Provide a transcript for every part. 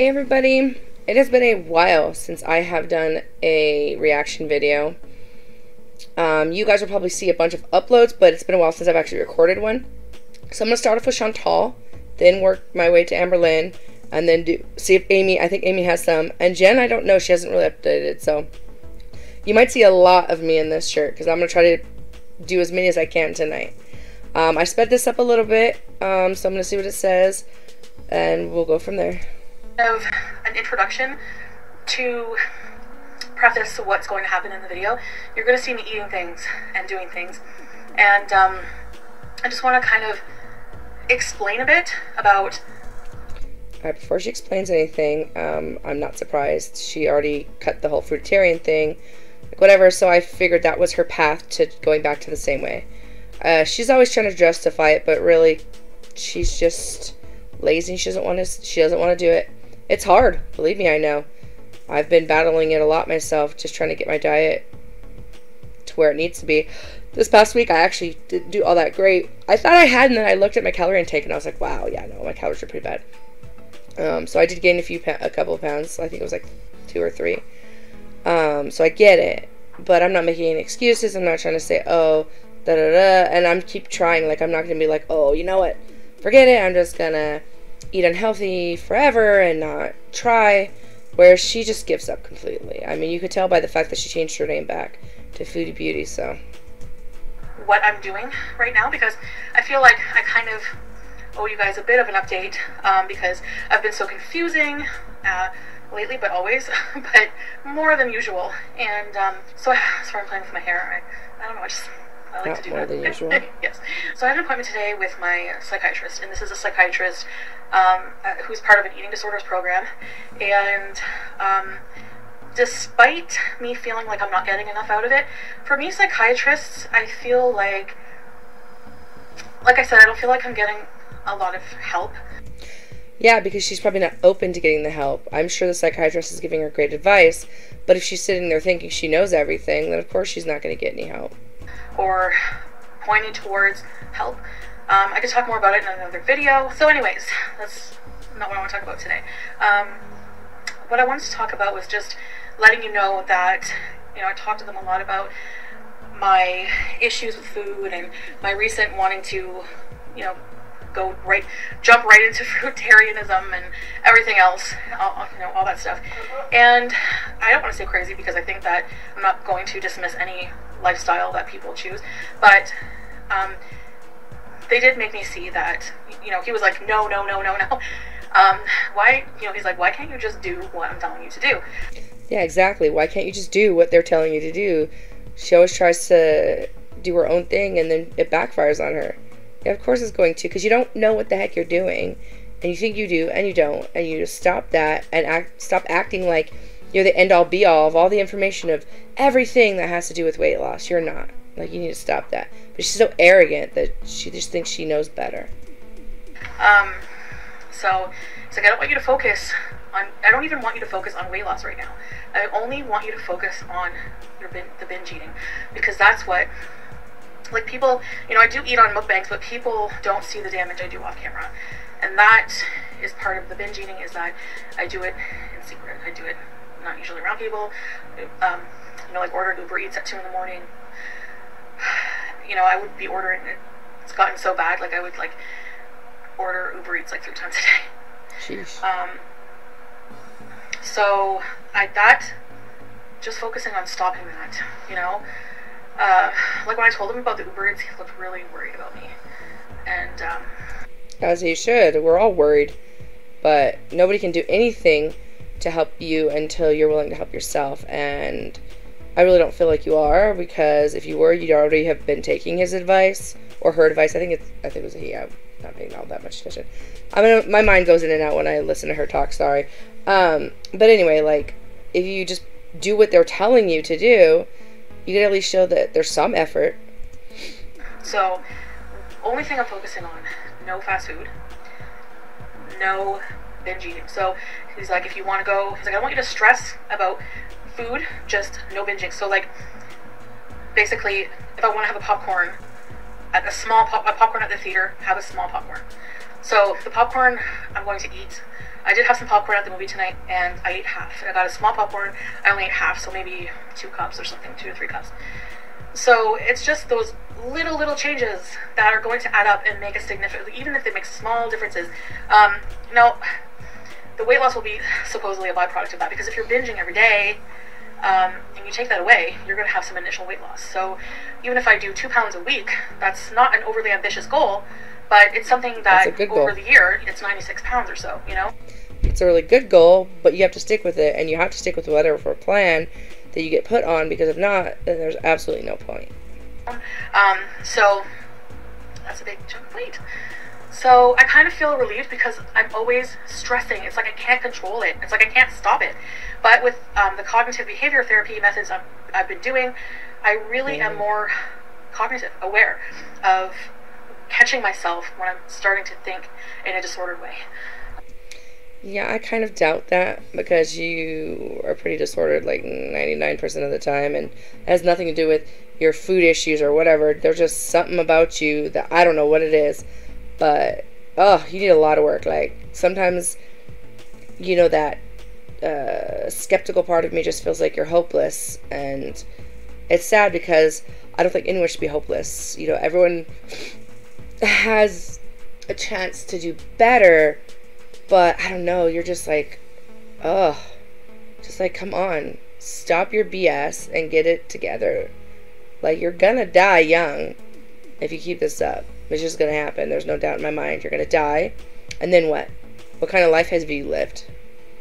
Hey everybody, it has been a while since I have done a reaction video. Um, you guys will probably see a bunch of uploads, but it's been a while since I've actually recorded one. So I'm going to start off with Chantal, then work my way to Amberlynn, and then do see if Amy, I think Amy has some. And Jen, I don't know, she hasn't really updated, so you might see a lot of me in this shirt, because I'm going to try to do as many as I can tonight. Um, I sped this up a little bit, um, so I'm going to see what it says, and we'll go from there of an introduction to preface to what's going to happen in the video. You're going to see me eating things and doing things. And um, I just want to kind of explain a bit about. Before she explains anything, um, I'm not surprised. She already cut the whole fruitarian thing, like whatever, so I figured that was her path to going back to the same way. Uh, she's always trying to justify it, but really, she's just lazy. She doesn't want to. She doesn't want to do it. It's hard. Believe me, I know. I've been battling it a lot myself, just trying to get my diet to where it needs to be. This past week, I actually didn't do all that great. I thought I had, and then I looked at my calorie intake, and I was like, wow, yeah, no, my calories are pretty bad. Um, so I did gain a few, a couple of pounds. I think it was like two or three. Um, so I get it, but I'm not making any excuses. I'm not trying to say, oh, da da da, and I'm keep trying. Like I'm not gonna be like, oh, you know what? Forget it. I'm just gonna eat unhealthy forever and not try, whereas she just gives up completely. I mean, you could tell by the fact that she changed her name back to Foodie Beauty, so. What I'm doing right now because I feel like I kind of owe you guys a bit of an update um, because I've been so confusing uh, lately, but always, but more than usual. And um, so, sorry, I'm playing with my hair. I, I don't know, I just I like to do more that. than usual. yes. So I had an appointment today with my psychiatrist, and this is a psychiatrist um, uh, who's part of an eating disorders program. And um, despite me feeling like I'm not getting enough out of it, for me, psychiatrists, I feel like, like I said, I don't feel like I'm getting a lot of help. Yeah, because she's probably not open to getting the help. I'm sure the psychiatrist is giving her great advice, but if she's sitting there thinking she knows everything, then of course she's not going to get any help or pointed towards help. Um, I could talk more about it in another video. So anyways, that's not what I want to talk about today. Um, what I wanted to talk about was just letting you know that, you know, I talked to them a lot about my issues with food and my recent wanting to, you know, go right, jump right into fruitarianism and everything else, all, you know, all that stuff. And I don't want to say crazy because I think that I'm not going to dismiss any lifestyle that people choose, but um, they did make me see that, you know, he was like, no, no, no, no, no. Um, why, you know, he's like, why can't you just do what I'm telling you to do? Yeah, exactly. Why can't you just do what they're telling you to do? She always tries to do her own thing and then it backfires on her. Yeah, of course it's going to, because you don't know what the heck you're doing, and you think you do, and you don't, and you just stop that and act, stop acting like you're the end all be all of all the information of everything that has to do with weight loss. You're not. Like you need to stop that. But she's so arrogant that she just thinks she knows better. Um, so it's like I don't want you to focus on. I don't even want you to focus on weight loss right now. I only want you to focus on your bin, the binge eating because that's what like people, you know, I do eat on mukbangs, but people don't see the damage I do off camera. And that is part of the binge eating is that I do it in secret. I do it not usually around people. Um, you know, like ordering Uber Eats at 2 in the morning. You know, I would be ordering it. It's gotten so bad, like I would like order Uber Eats like three times a day. Jeez. Um, so I that just focusing on stopping that, you know. Uh, like when I told him about the Uber Eats, he looked really worried about me. And, um, As he should. We're all worried. But nobody can do anything to help you until you're willing to help yourself. And I really don't feel like you are because if you were, you'd already have been taking his advice or her advice. I think it's, I think it was a he. I'm not paying all that much attention. I mean, my mind goes in and out when I listen to her talk. Sorry. Um, but anyway, like, if you just do what they're telling you to do, you can at least show that there's some effort. So, only thing I'm focusing on, no fast food, no binge eating. So he's like, if you want to go, he's like, I want you to stress about food, just no binging. So like, basically, if I want to have a popcorn, at a small pop, a popcorn at the theater, have a small popcorn. So the popcorn I'm going to eat I did have some popcorn at the movie tonight, and I ate half. I got a small popcorn. I only ate half, so maybe two cups or something, two or three cups. So it's just those little little changes that are going to add up and make a significant, even if they make small differences. Um, now, the weight loss will be supposedly a byproduct of that because if you're binging every day. Um, and you take that away, you're going to have some initial weight loss. So, even if I do two pounds a week, that's not an overly ambitious goal, but it's something that over the year, it's 96 pounds or so, you know? It's a really good goal, but you have to stick with it, and you have to stick with whatever plan that you get put on, because if not, then there's absolutely no point. Um, so, that's a big chunk of weight. So I kind of feel relieved because I'm always stressing. It's like I can't control it. It's like I can't stop it. But with um, the cognitive behavior therapy methods i have been doing, I really am more cognitive, aware of catching myself when I'm starting to think in a disordered way. Yeah, I kind of doubt that because you are pretty disordered like 99% of the time, and it has nothing to do with your food issues or whatever. There's just something about you that I don't know what it is, but oh, you need a lot of work. Like sometimes, you know, that uh, skeptical part of me just feels like you're hopeless, and it's sad because I don't think anyone should be hopeless. You know, everyone has a chance to do better, but I don't know, you're just like, ugh. Just like, come on. Stop your BS and get it together. Like, you're gonna die young if you keep this up. It's just gonna happen. There's no doubt in my mind. You're gonna die. And then what? What kind of life have you lived?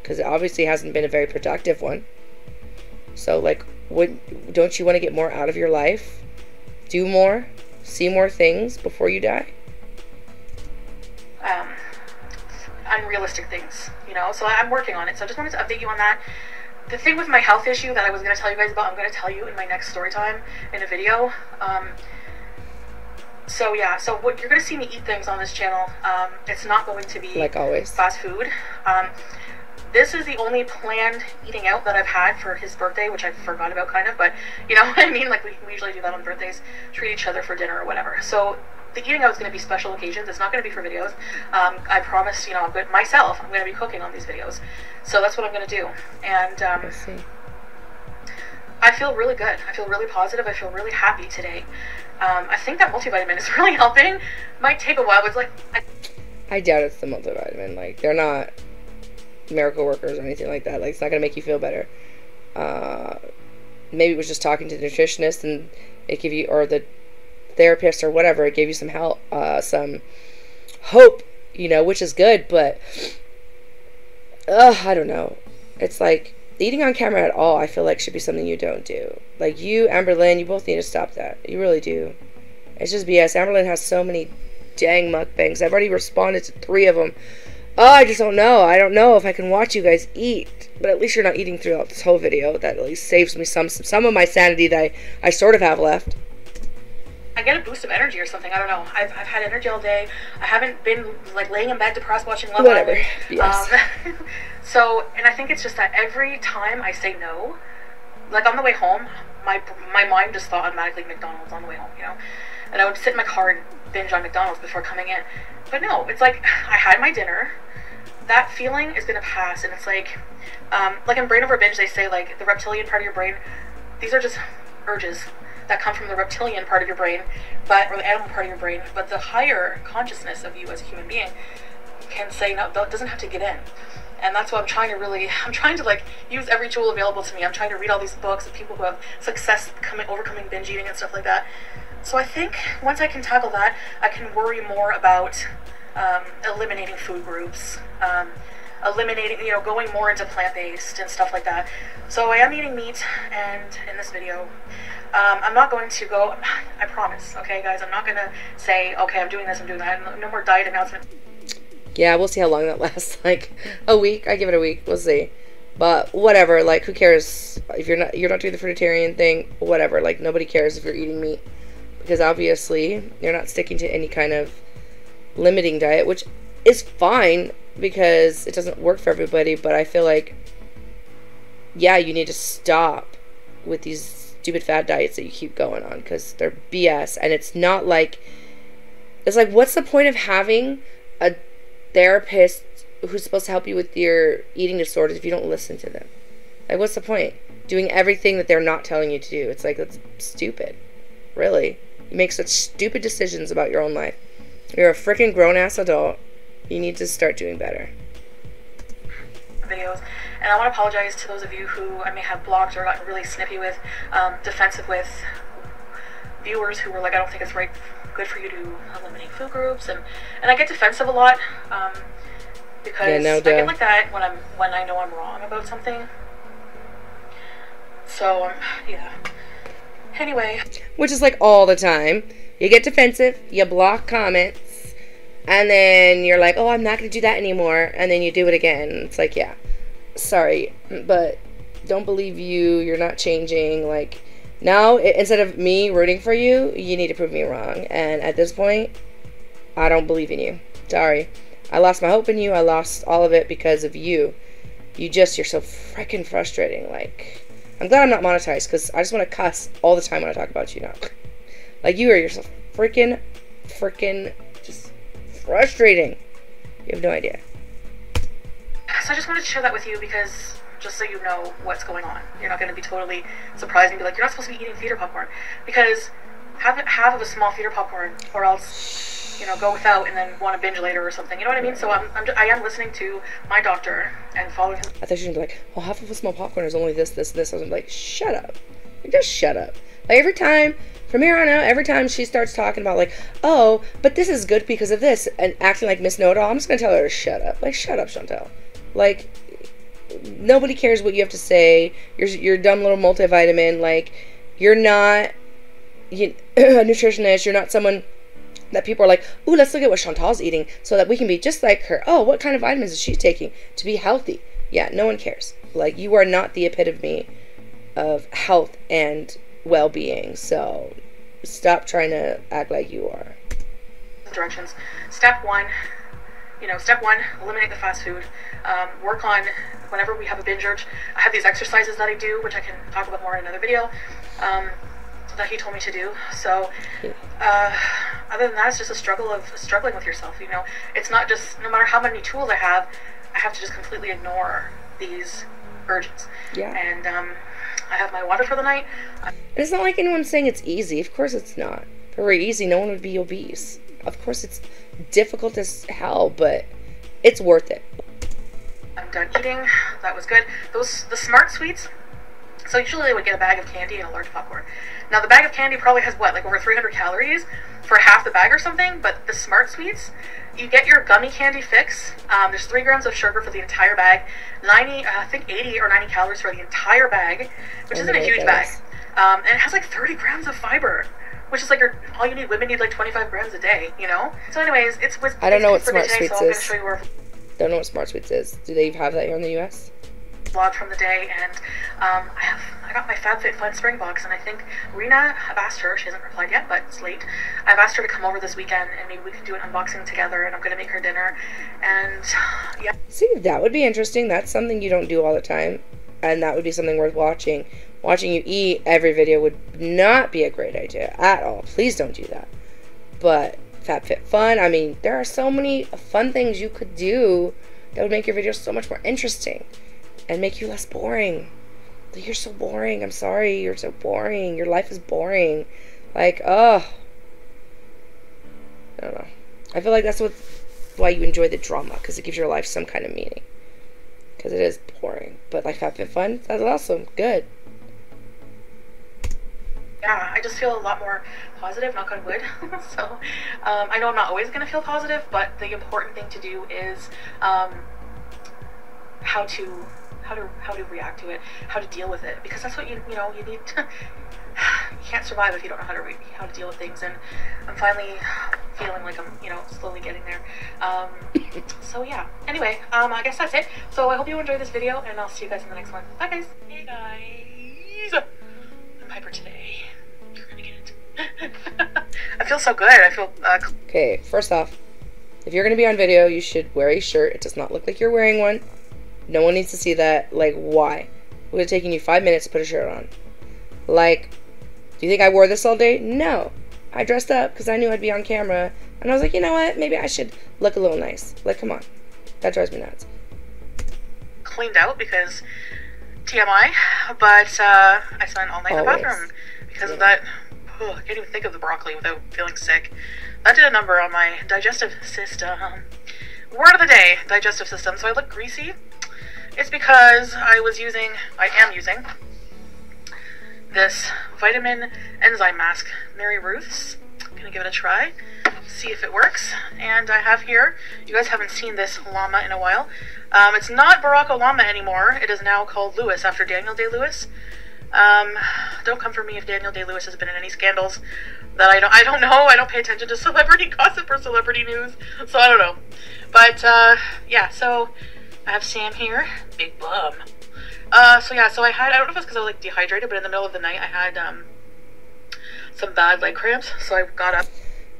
Because it obviously hasn't been a very productive one. So, like, would, don't you want to get more out of your life? Do more? see more things before you die? Um, unrealistic things, you know. So I'm working on it. So I just wanted to update you on that. The thing with my health issue that I was going to tell you guys about, I'm going to tell you in my next story time in a video. Um, so yeah, so what you're going to see me eat things on this channel. Um, it's not going to be like always fast food. Um, this is the only planned eating out that I've had for his birthday, which I forgot about kind of, but you know what I mean? Like, we, we usually do that on birthdays, treat each other for dinner or whatever. So, the eating out is going to be special occasions. It's not going to be for videos. Um, I promise, you know, I'm good, myself, I'm going to be cooking on these videos. So, that's what I'm going to do. And, um, I feel really good. I feel really positive. I feel really happy today. Um, I think that multivitamin is really helping. Might take a while, but it's like. I, I doubt it's the multivitamin. Like, they're not miracle workers or anything like that. Like it's not gonna make you feel better. Uh, maybe it was just talking to the nutritionist and it gave you or the therapist or whatever. It gave you some help, uh, some hope, you know, which is good. But I don't know. It's like eating on camera at all. I feel like should be something you don't do. Like you, Amberlynn, you both need to stop that. You really do. It's just BS. Amberlynn has so many dang mukbangs. I've already responded to three of them Oh, I just don't know. I don't know if I can watch you guys eat. But at least you're not eating throughout this whole video. That at least saves me some some of my sanity that I, I sort of have left. I get a boost of energy or something. I don't know. I've, I've had energy all day. I haven't been like laying in bed depressed watching Love Whatever. Island. Yes. Um, so, and I think it's just that every time I say no, like on the way home, my my mind just thought automatically McDonald's on the way home, you know. And I would sit in my car and binge on McDonald's before coming in. But no, it's like I had my dinner that feeling is gonna pass, and it's like, um, like in Brain Over Binge, they say like the reptilian part of your brain. These are just urges that come from the reptilian part of your brain, but or the animal part of your brain. But the higher consciousness of you as a human being can say no. That doesn't have to get in. And that's what I'm trying to really. I'm trying to like use every tool available to me. I'm trying to read all these books of people who have success coming overcoming binge eating and stuff like that. So I think once I can tackle that, I can worry more about um, eliminating food groups, um, eliminating, you know, going more into plant-based and stuff like that. So I am eating meat, and in this video, um, I'm not going to go, I promise, okay, guys, I'm not going to say, okay, I'm doing this, I'm doing that, no more diet announcement. Yeah, we'll see how long that lasts, like, a week, I give it a week, we'll see. But whatever, like, who cares if you're not, you're not doing the fruitarian thing, whatever, like, nobody cares if you're eating meat. Because obviously, you're not sticking to any kind of limiting diet, which is fine because it doesn't work for everybody, but I feel like yeah, you need to stop with these stupid fad diets that you keep going on because they're BS and it's not like it's like what's the point of having a therapist who's supposed to help you with your eating disorders if you don't listen to them? Like, what's the point? Doing everything that they're not telling you to do. It's like, that's stupid. Really. You make such stupid decisions about your own life. You're a freaking grown ass adult. You need to start doing better. Videos, and I want to apologize to those of you who I may have blocked or gotten really snippy with, um, defensive with viewers who were like, I don't think it's right, good for you to eliminate food groups, and and I get defensive a lot um, because Yeah, no I get like that when I'm when I know I'm wrong about something. So um, yeah. Anyway, Which is like all the time. You get defensive, you block comments, and then you're like, oh, I'm not going to do that anymore. And then you do it again. It's like, yeah, sorry, but don't believe you. You're not changing. Like, now, instead of me rooting for you, you need to prove me wrong. And at this point, I don't believe in you. Sorry. I lost my hope in you. I lost all of it because of you. You just, you're so freaking frustrating. Like, I'm glad I'm not monetized because I just want to cuss all the time when I talk about you now. Like, you are, you're so freaking, freaking frustrating. You have no idea. so I just wanted to share that with you because just so you know what's going on. You're not going to be totally surprised and be like, you're not supposed to be eating theater popcorn because have half of a small theater popcorn or else you know go without and then want to binge later or something. You know what I mean? So I'm, I'm I am listening to my doctor and following his I thought she was like, well, half of a small popcorn is only this, this, this. I was like, shut up. Just shut up. Like, every time, from here on out, every time she starts talking about, like, oh, but this is good because of this, and acting like Miss Know I'm just going to tell her to shut up. Like, shut up, Chantal. Like, nobody cares what you have to say. You're, you're dumb little multivitamin. Like, you're not you, a nutritionist. You're not someone that people are like, ooh, let's look at what Chantal's eating so that we can be just like her. Oh, what kind of vitamins is she taking to be healthy? Yeah, no one cares. Like, you are not the epitome of health and well being. So stop trying to act like you are. directions. Step one, you know, step one, eliminate the fast food. Um, work on whenever we have a binge urge. I have these exercises that I do, which I can talk about more in another video. Um, that he told me to do. So, uh, other than that, it's just a struggle of struggling with yourself. You know, it's not just no matter how many tools I have, I have to just completely ignore these urges. Yeah. And um, I have my water for the night. And it's not like anyone's saying it's easy. Of course it's not. If it were easy, no one would be obese. Of course it's difficult as hell, but it's worth it. I'm done eating. That was good. Those the smart sweets. So usually they would get a bag of candy and a large popcorn. Now the bag of candy probably has what, like over 300 calories for half the bag or something. But the smart sweets, you get your gummy candy fix. Um, there's three grams of sugar for the entire bag, 90, uh, I think 80 or 90 calories for the entire bag, which isn't a huge bag. Um, and it has like 30 grams of fiber. Which is like your, all you need. Women need like 25 grams a day, you know. So, anyways, it's with. I don't know what Smart today, Sweets so is. gonna show you where Don't know what Smart Sweets is. Do they have that here in the US? Vlog from the day, and um, I have I got my FabFitFun spring box, and I think Rena, I've asked her, she hasn't replied yet, but it's late. I've asked her to come over this weekend, and maybe we can do an unboxing together, and I'm gonna make her dinner, and yeah, See, that would be interesting. That's something you don't do all the time. And that would be something worth watching. Watching you eat every video would not be a great idea at all. Please don't do that. But FabFitFun, I mean, there are so many fun things you could do that would make your videos so much more interesting and make you less boring. Like, you're so boring. I'm sorry. You're so boring. Your life is boring. Like, oh. I don't know. I feel like that's what why you enjoy the drama because it gives your life some kind of meaning. Because it is boring, but like having fun, that's awesome. Good. yeah, I just feel a lot more positive, knock on wood. so um, I know I'm not always gonna feel positive, but the important thing to do is um, how to how to how to react to it, how to deal with it, because that's what you you know you need. To, you can't survive if you don't know how to re- how to deal with things, and I'm finally feeling like I'm you know slowly getting there. Um, so yeah. Anyway, um, I guess that's it. So I hope you enjoyed this video, and I'll see you guys in the next one. Bye guys. Hey guys. I'm hyper today. You're gonna get it. I feel so good. I feel uh, Okay, first off, if you're gonna be on video, you should wear a shirt. It does not look like you're wearing one. No one needs to see that. Like, why? It would have taken you five minutes to put a shirt on. Like, do you think I wore this all day? No. I dressed up because I knew I'd be on camera, and I was like, you know what? Maybe I should look a little nice. Like, come on. That drives me nuts. Cleaned out because TMI, but uh, I spent all night in the bathroom because of that. Ugh, I can't even think of the broccoli without feeling sick. That did a number on my digestive system. Word of the day, digestive system. So I look greasy. It's because I was using, I am using this vitamin enzyme mask, MaryRuth's. I'm gonna give it a try, see if it works. And I have here, you guys haven't seen this llama in a while. Um, it's not Barack Obama anymore. It is now called Lewis after Daniel Day Lewis. Um, don't come for me if Daniel Day Lewis has been in any scandals that I don't. I don't know. I don't pay attention to celebrity gossip or celebrity news, so I don't know. But uh, yeah, so I have Sam here, big bum. Uh, so yeah, so I had. I don't know if it's because I was like dehydrated, but in the middle of the night I had um some bad leg cramps, so I got up.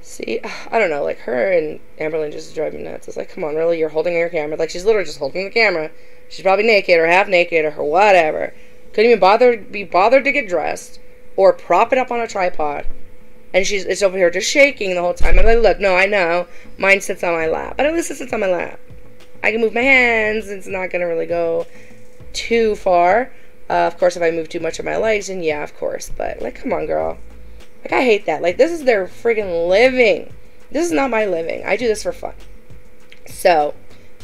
See, I don't know, like her and Amberlynn just drive me nuts. It's like, come on, really? You're holding your camera. Like, she's literally just holding the camera. She's probably naked or half naked or whatever. Couldn't even bother be bothered to get dressed or prop it up on a tripod. And she's it's over here just shaking the whole time. I'm like, look, no, I know. Mine sits on my lap. But at least it sits on my lap. I can move my hands. It's not gonna really go too far. Uh, of course, if I move too much of my legs, then yeah, of course. But like, come on, girl. Like I hate that. Like this is their freaking living. This is not my living. I do this for fun. So,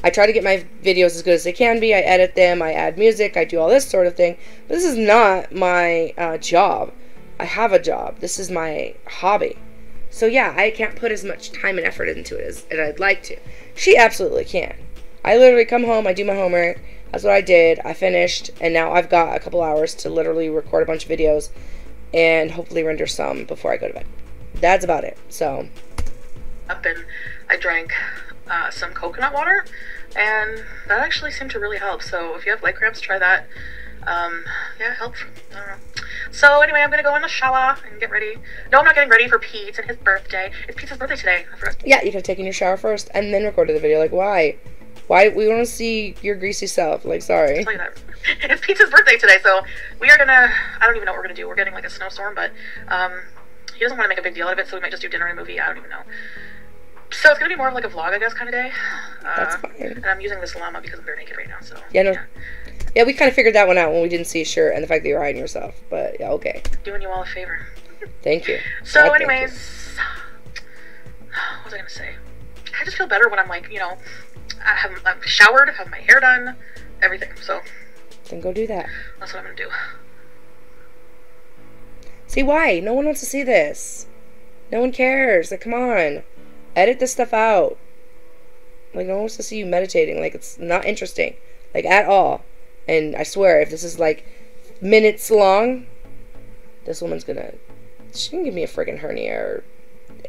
I try to get my videos as good as they can be. I edit them. I add music. I do all this sort of thing. But this is not my uh, job. I have a job. This is my hobby. So yeah, I can't put as much time and effort into it as, as I'd like to. She absolutely can. I literally come home. I do my homework. That's what I did. I finished, and now I've got a couple hours to literally record a bunch of videos and hopefully render some before I go to bed. That's about it. So, up and I drank uh, some coconut water, and that actually seemed to really help. So if you have leg cramps, try that. Um, yeah, it helped. I don't know. So anyway, I'm gonna go in the shower and get ready. No, I'm not getting ready for Pete and his birthday. It's Pete's birthday today. I yeah, you could have taken your shower first and then recorded the video. Like, why? Why? We want to see your greasy self. Like, sorry. tell you that. It's Pete's birthday today, so we are gonna. I don't even know what we're gonna do. We're getting like a snowstorm, but um, he doesn't want to make a big deal out of it, so we might just do dinner and a movie. I don't even know. So it's gonna be more of like a vlog, I guess, kind of day. Uh, That's fine. And I'm using this llama because I'm bare naked right now. So Yeah, no. Yeah, we kind of figured that one out when we didn't see a shirt and the fact that you were hiding yourself. But yeah, okay. doing you all a favor. Thank you. So, God, thank you. anyways, what was I gonna say? I just feel better when I'm like, you know, I have I'm showered, have my hair done, everything. So Then go do that. that's what I'm gonna do. See why? No one wants to see this. No one cares. Like, come on. Edit this stuff out. Like, no one wants to see you meditating. Like, it's not interesting. Like, at all. And I swear, if this is like minutes long, this woman's gonna. She can give me a friggin' hernia or.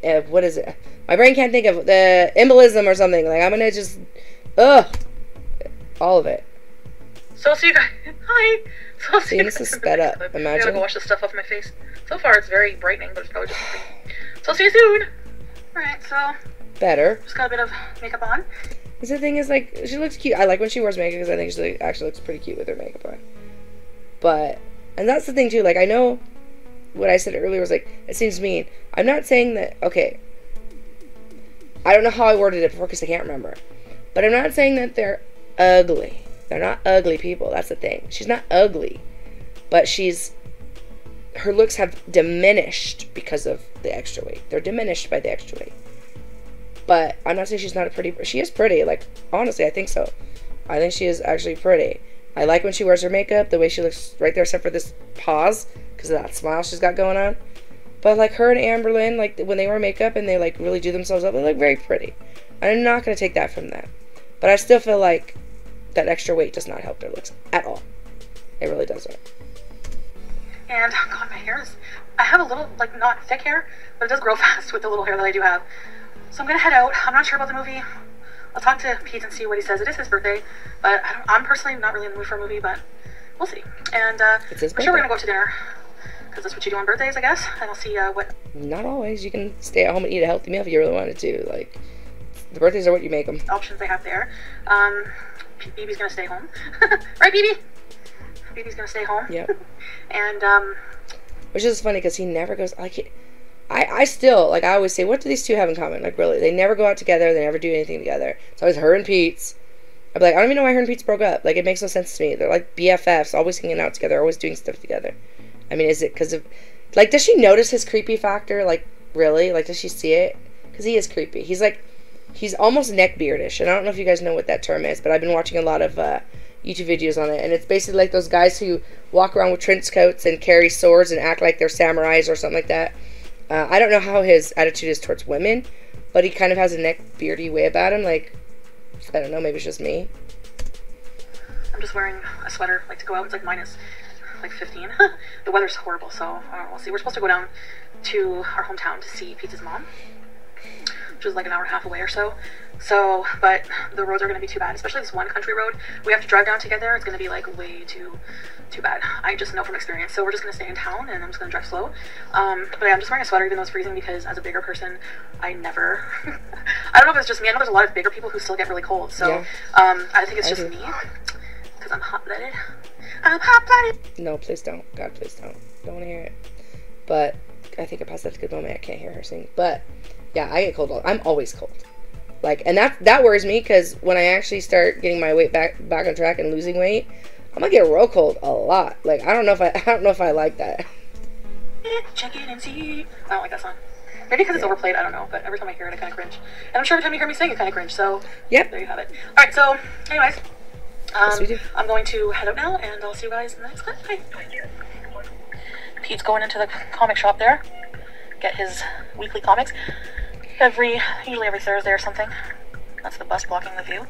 Uh, what is it? My brain can't think of the embolism or something. Like, I'm gonna just. Ugh. All of it. So I'll see you guys. Hi. So I'll see, See, you this is sped up. clip. I Imagine. gotta go wash the stuff off my face. So far, it's very brightening, but it's probably just. So I'll see you soon. All right. So Better. just got a bit of makeup on. Because the thing is, like, she looks cute. I like when she wears makeup because I think she actually looks pretty cute with her makeup on. But, and that's the thing too. Like, I know what I said earlier was like, it seems to mean. I'm not saying that. Okay. I don't know how I worded it before because I can't remember. But I'm not saying that they're ugly. They're not ugly people. That's the thing. She's not ugly, but she's her looks have diminished because of the extra weight. They're diminished by the extra weight. But I'm not saying she's not a pretty. She is pretty. Like honestly, I think so. I think she is actually pretty. I like when she wears her makeup, the way she looks right there, except for this pause because of that smile she's got going on. But like her and Amberlynn, like when they wear makeup and they like really do themselves up, they look very pretty. I'm not gonna take that from them. But I still feel like that extra weight does not help their looks at all. It really doesn't. And oh God, my hair is. I have a little, like, not thick hair, but it does grow fast with the little hair that I do have. So I'm gonna head out. I'm not sure about the movie. I'll talk to Pete and see what he says. It is his birthday, but I don't, I'm personally not really in the mood for a movie, but we'll see. And uh, It's his I'm sure we're gonna go to dinner because that's what you do on birthdays, I guess. And I'll see uh, what. Not always. You can stay at home and eat a healthy meal if you really wanted to. Like the birthdays are what you make them. options they have there. Um, BB's gonna stay home, right, BB? BB's gonna stay home. Yep. And um, Which is funny because he never goes. Like, I, I still like. I always say, what do these two have in common? Like, really, they never go out together. They never do anything together. It's always her and Pete's. I'd be like, I don't even know why her and Pete's broke up. Like, it makes no sense to me. They're like BFFs, always hanging out together, always doing stuff together. I mean, is it because of. Like, does she notice his creepy factor? Like, really? Like, does she see it? Because he is creepy. He's like. He's almost neck neckbeardish. And I don't know if you guys know what that term is, but I've been watching a lot of uh, YouTube videos on it. And it's basically like those guys who walk around with trench coats and carry swords and act like they're samurais or something like that. Uh, I don't know how his attitude is towards women, but he kind of has a neck beardy way about him. Like, I don't know, maybe it's just me. I'm just wearing a sweater, like to go out. It's like minus like 15. the weather's horrible, so know. We'll see. We're supposed to go down to our hometown to see Pete's mom, which is like an hour and a half away or so. So, but the roads are going to be too bad, especially this one country road. We have to drive down together. It's going to be like way too, too bad. I just know from experience. So we're just going to stay in town and I'm just going to drive slow. Um, but yeah, I'm just wearing a sweater even though it's freezing because as a bigger person, I never, I don't know if it's just me. I know there's a lot of bigger people who still get really cold. So Yeah. um, I think it's I just do. me because I'm hot blooded. I'm hot blooded. No, please don't. God, please don't. Don't want to hear it. But I think I passed that a good moment. I can't hear her sing. But yeah, I get cold. All, I'm always cold. Like, and that that worries me because when I actually start getting my weight back back on track and losing weight, I'm gonna get real cold a lot. Like, I don't know if I I don't know if I like that. Check it and see. I don't like that song. Maybe because it's overplayed, I don't know. But every time I hear it, I kind of cringe. And I'm sure every time you hear me sing, you kind of cringe. So Yep. there you have it. All right. So, anyways, um. I'm going to head out now, and I'll see you guys in the next clip. Bye. Pete's going into the comic shop there, get his weekly comics. Every usually every Thursday or something. That's the bus blocking the view.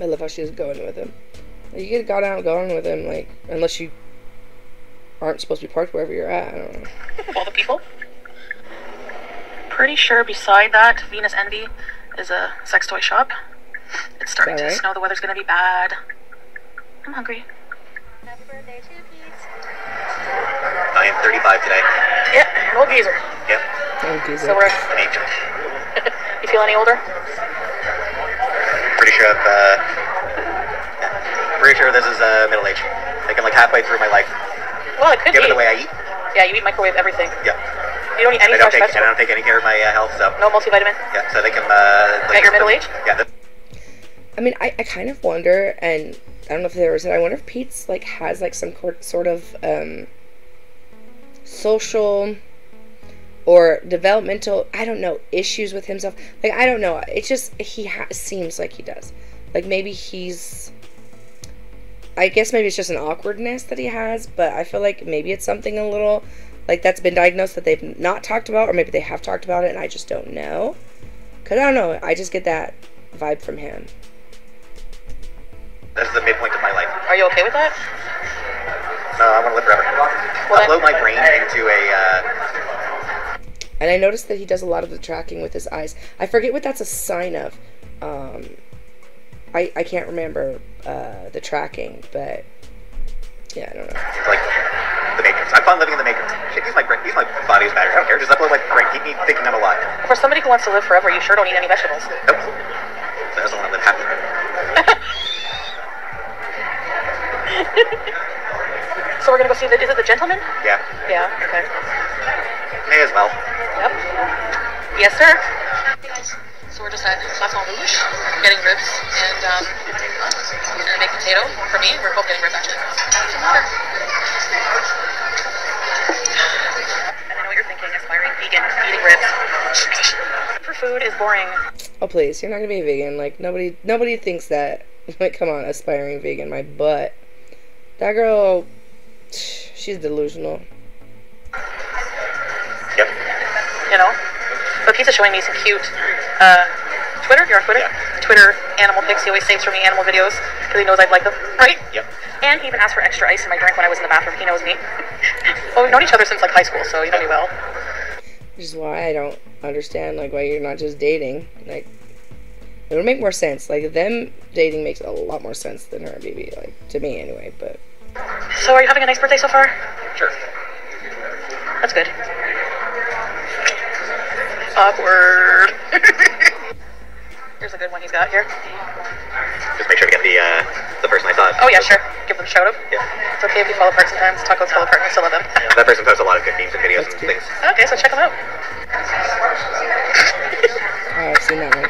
I love how she's going with him. You could have gone out and gone with him, like unless you aren't supposed to be parked wherever you're at. I don't know. of all the people. Pretty sure beside that, Venus Envy is a sex toy shop. It's starting Is to right? snow. The weather's gonna be bad. I'm hungry. Happy birthday to Pete. I am 35 today. Yep, an old geezer. Yep, Don't do So that. we're. an angel. you feel any older? Pretty sure I've, uh, pretty sure this is uh, middle age. Like I'm like halfway through my life. Well, it could Given be. the way I eat, Yeah, you eat microwave everything. yeah. You don't eat any I don't fresh take, and I don't take any care of my uh, health, so No multivitamin. yeah. So I think I'm uh, like At your middle age? Yeah. I mean, I, I kind of wonder, and I don't know if there was it. I wonder if Pete's like has like some sort of um, social or developmental. I don't know issues with himself. Like I don't know. It just he seems like he does. Like maybe he's. I guess maybe it's just an awkwardness that he has, but I feel like maybe it's something a little like that's been diagnosed that they've not talked about, or maybe they have talked about it and I just don't know. Cause I don't know. I just get that vibe from him. This is the midpoint of my life. Are you okay with that? No, I want to live forever. Well, Upload my brain into a. Uh, And I noticed that he does a lot of the tracking with his eyes. I forget what that's a sign of. Um, I I can't remember uh, the tracking, but yeah, I don't know. like the Matrix. I'm fun living in the Matrix. Shit, use my brain. Use my body as battery. I don't care. Just upload my brain. Keep me thinking I'm alive. For somebody who wants to live forever, you sure don't eat any vegetables. Nope. So I also want to live happy. So we're gonna go see the. Is it the gentleman? Yeah. Yeah. Okay. May as well. Yep. Yes, sir. So we're just at Baton Rouge, getting ribs and um, and a baked potato for me. We're both getting ribs actually. Some water. And I know what you're thinking, aspiring vegan, eating ribs. For food is boring. Oh please, you're not gonna be a vegan. Like nobody nobody thinks that. Like come on, aspiring vegan, my butt. That girl, she's delusional. Yep. You know. But Pizza's showing me some cute uh, Twitter. You're on Twitter. Yeah. Twitter animal pics. He always saves for me animal videos because he knows I'd like them, right? Yep. And he even asked for extra ice in my drink when I was in the bathroom. He knows me. well, we've known each other since like high school, so you know me well. Which is why I don't understand like why you're not just dating. Like it would make more sense. Like them dating makes a lot more sense than her and BB. Like to me anyway. But So, are you having a nice birthday so far? Sure. That's good. Awkward. Here's a good one he's got here. Just make sure to get the uh, the person I thought. Oh yeah, sure. Give them a shout out. Yeah. It's okay if you fall apart sometimes. Tacos fall apart and I still love them. That person posts a lot of good memes and videos and cute. things. Okay, so check them out. oh, I've seen that one.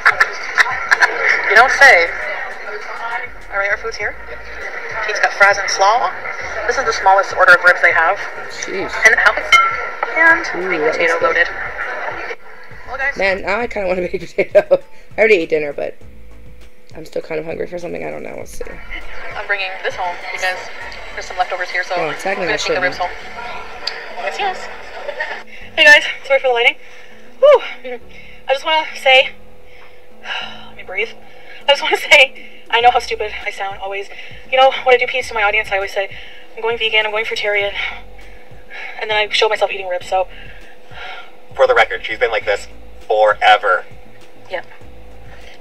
You don't say. All right, our food's here. Pete's got fries and slaw. This is the smallest order of ribs they have. Jeez. And it helps. And Ooh, baked potato loaded. Well, guys, Man, now I kind of want a baked potato. I already ate dinner, but I'm still kind of hungry for something. I don't know. Let's see. I'm bringing this home because there's some leftovers here, so Oh, I'm gonna take the ribs home. Yes, yes. Hey guys, sorry for the lighting. Whew. I just want to say, let me breathe. I just want to say, I know how stupid I sound always. You know, when I do pieces to my audience, I always say, I'm going vegan, I'm going fruitarian, and then I show myself eating ribs. So, For the record, she's been like this forever. yeah,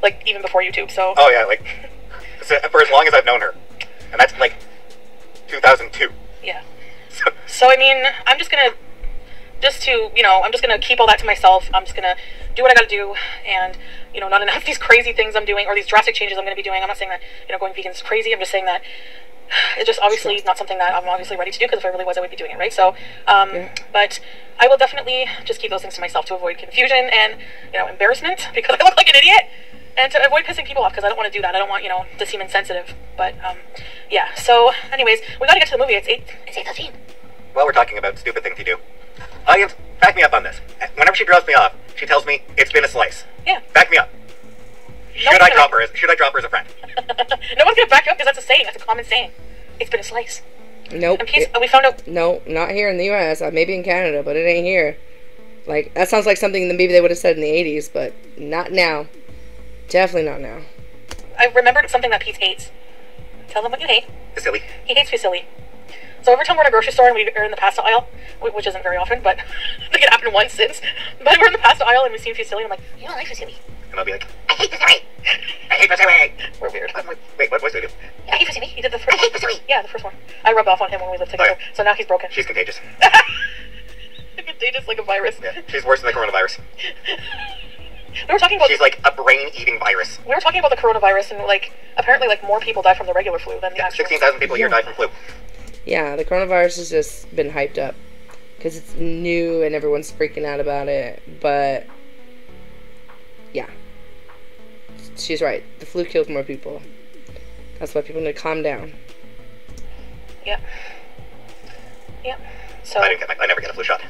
like even before YouTube. So, Oh yeah, like for as long as I've known her, and that's like 2002. yeah. So So I mean, I'm just gonna, just to you know, I'm just gonna keep all that to myself. I'm just gonna do what I gotta do, and you know, not enough these crazy things I'm doing or these drastic changes I'm gonna be doing. I'm not saying that you know going vegan is crazy. I'm just saying that it's just obviously not something that I'm obviously ready to do because if I really was, I would be doing it, right? So, um, Yeah. but I will definitely just keep those things to myself to avoid confusion and you know embarrassment because I look like an idiot. And to avoid pissing people off, because I don't want to do that. I don't want, you know, to seem insensitive. But, um, yeah. So, anyways, we gotta get to the movie. It's 8, it's 8.15. Well, we're talking about stupid things you do, audience, back me up on this. Whenever she drops me off, she tells me it's been a slice. Yeah. Back me up. Should one's I gonna- drop her? As, should I drop her as a friend? no one's gonna back you up because that's a saying. That's a common saying. It's been a slice. Nope. And Pete's, It- we found out. no, not here in the U.S. Uh, maybe in Canada, but it ain't here. Like that sounds like something that maybe they would have said in the '80s, but not now. Definitely not now. I remembered something that Pete hates. Tell them what you hate. Silly. He hates fusilli. So every time we're in a grocery store and we are in the pasta aisle, which isn't very often, but I think it happened once since. But we're in the pasta aisle and we see fusilli. I'm like, you don't like fusilli? And I'll be like, I hate fusilli. I hate fusilli. We're weird. Wait, what voice do I do? I hate fusilli. He did the first. I hate fusilli. Yeah, the first one. I rubbed off on him when we lived together, Oh, yeah. so now he's broken. She's contagious. contagious like a virus. Yeah, she's worse than the coronavirus. We were talking about She's like a brain-eating virus. we were talking about the coronavirus and like apparently like more people die from the regular flu than the Yeah, actual. 16,000 people a year die from flu. Yeah, the coronavirus has just been hyped up because it's new and everyone's freaking out about it. But yeah, she's right. The flu kills more people. That's why people need to calm down. Yep. Yep. So, I didn't get my, I never get a flu shot.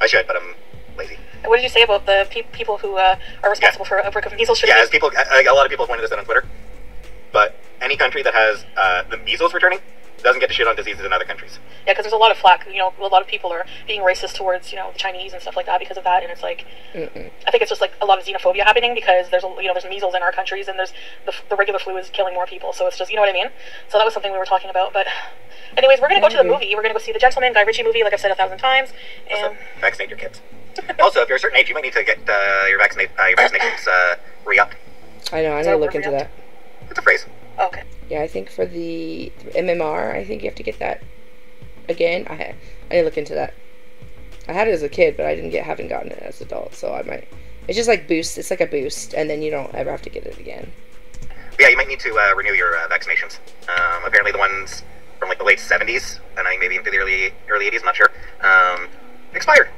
I should, but I'm lazy. what did you say about the pe- people who uh, are responsible for a brick of measles? Yeah, as people, I, a lot of people pointed this out on Twitter. But any country that has uh, the measles returning doesn't get to shit on diseases in other countries. Yeah, because there's a lot of flack. You know, a lot of people are being racist towards you know the Chinese and stuff like that because of that. And it's like, Mm-mm. I think it's just like a lot of xenophobia happening because there's a, you know there's measles in our countries and there's the, the regular flu is killing more people. So it's just you know what I mean. So that was something we were talking about. But anyways, we're gonna go to the Mhm. movie. We're gonna go see the Gentlemen Guy Ritchie movie, like I've said a thousand times. So And vaccinate your kids. also, if you're a certain age, you might need to get uh, your vaccinate uh, your vaccinations uh, re-upped. I know. I need to look we're into that. It's a phrase. okay, Yeah, I think for the MMR, I think you have to get that again. I I to look into that. I had it as a kid, but I didn't get haven't gotten it as an adult, so I might. It's just like boost. It's like a boost, and then you don't ever have to get it again. Yeah, you might need to uh, renew your uh, vaccinations. Um, apparently, the ones from like the late 70s and I think maybe into the early early 80s, I'm not sure, um, expired.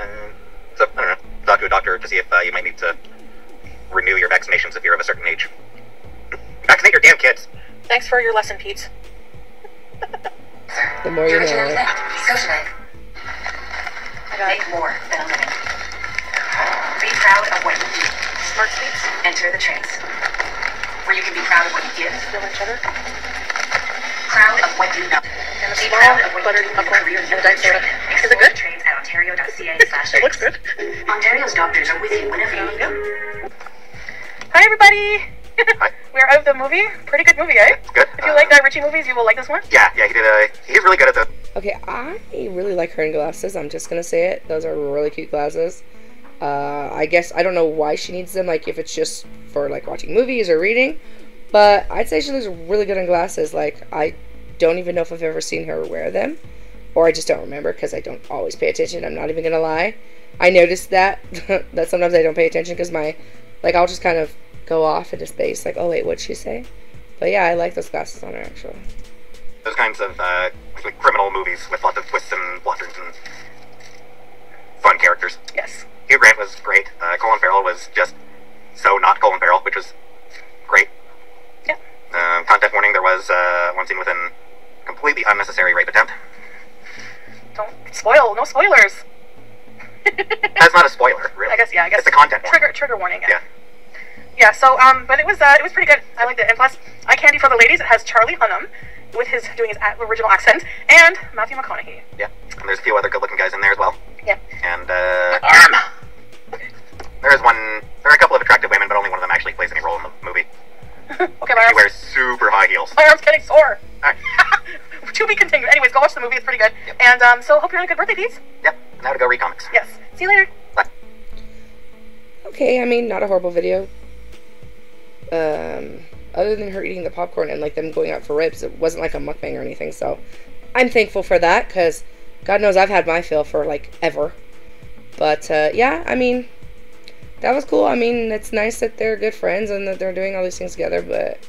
Um, so I don't know. Talk to a doctor to see if uh, you might need to renew your vaccinations if you're of a certain age. Vaccinate your damn kids. thanks for your lesson, Pete. The more you know. Socialite. I got Make more than a living. Be proud of what you do. smart sweets, Enter the trance. Where you can be proud of what you give, veal and cheddar, proud of what you know. and a Be small proud of what buttered you do in your popcorn career and a diet soda. Is it good? Trains at ontario.ca slash It looks good. Ontario's doctors are with you whenever you need them. Hi, everybody. Hi. We're out of the movie. Pretty good movie, eh? Good. If you Uh, like Guy Ritchie movies, you will like this one. Yeah, yeah, he did. Uh, he's really good at the. Okay, I really like her in glasses. I'm just gonna say it. Those are really cute glasses. Uh, I guess I don't know why she needs them. Like if it's just for like watching movies or reading, but I'd say she looks really good in glasses. Like I don't even know if I've ever seen her wear them, or I just don't remember because I don't always pay attention. I'm not even gonna lie. I noticed that that sometimes I don't pay attention because my like I'll just kind of go off into space. Like oh wait, what'd she say? But yeah, I like those glasses on her actually. those kinds of uh, like criminal movies with lots of twists and plot turns and fun characters. Yes. Hugh Grant was great. Uh, Colin Farrell was just so not Colin Farrell, which was great. Yeah. Uh, Um, content warning: there was uh, one scene with an completely unnecessary rape attempt. Don't spoil. No spoilers. That's not a spoiler, really. I guess yeah. I guess it's a content warning. trigger trigger warning. Yeah. Yeah. Yeah, so um, but it was uh, it was pretty good. I liked it. And plus, eye candy for the ladies. It has Charlie Hunnam with his doing his original accent and Matthew McConaughey. Yeah. And there's a few other good-looking guys in there as well. Yeah. And uh, there is one. There are a couple of attractive women, but only one of them actually plays any role in the movie. Okay, my She arms, wears super high heels. my arms getting sore. Alright. to be continued. Anyways, go watch the movie. It's pretty good. And um, so hope you're having a good birthday, Peetz. Yep. Now to go read comics. Yes. See you later. Bye. Okay, I mean, not a horrible video. Um, other than her eating the popcorn and like them going out for ribs, it wasn't like a mukbang or anything. So, I'm thankful for that because God knows I've had my fill for like ever. But uh, yeah, I mean, that was cool. I mean, it's nice that they're good friends and that they're doing all these things together. But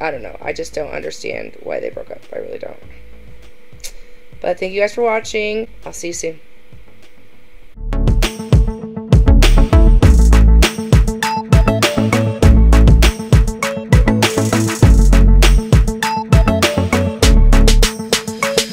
I don't know. I just don't understand why they broke up. I really don't. But thank you guys for watching. I'll see you soon.